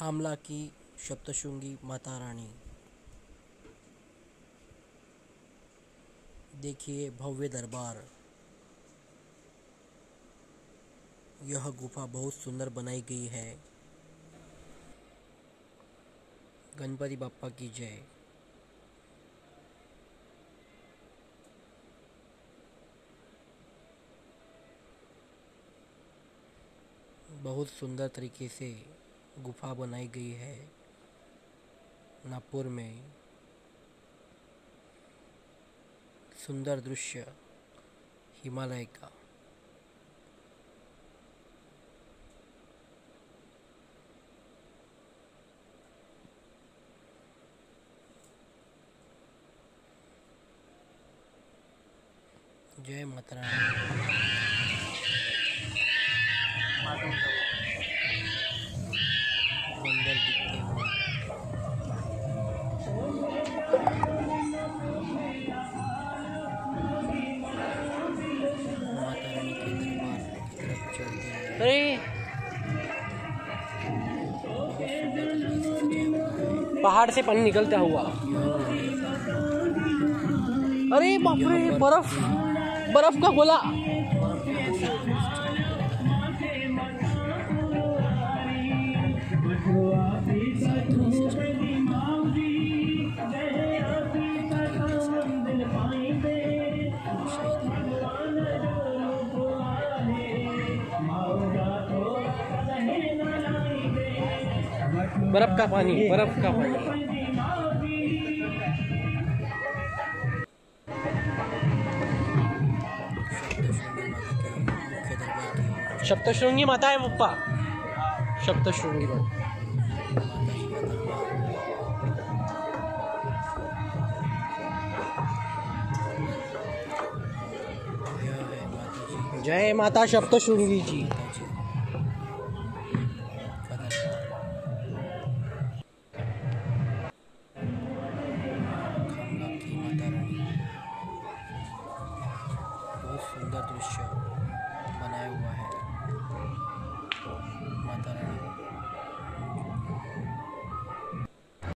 खामला की सप्तशृंगी माता रानी। देखिए भव्य दरबार। यह गुफा बहुत सुंदर बनाई गई है। गणपति बापा की जय। बहुत सुंदर तरीके से गुफा बनाई गई है नागपुर में। सुंदर दृश्य हिमालय का। जय माता रानी। पहाड़ से पानी निकलता हुआ। अरे बाप रे बर्फ़। बर्फ़ का गोला। बर्फ़ का पानी, बर्फ़ का पानी। सप्तशृंगी माता है पप्पा सप्तशृंगी माता। जय माता सप्तशृंगी जी। सुंदर दृश्य बनाया हुआ है।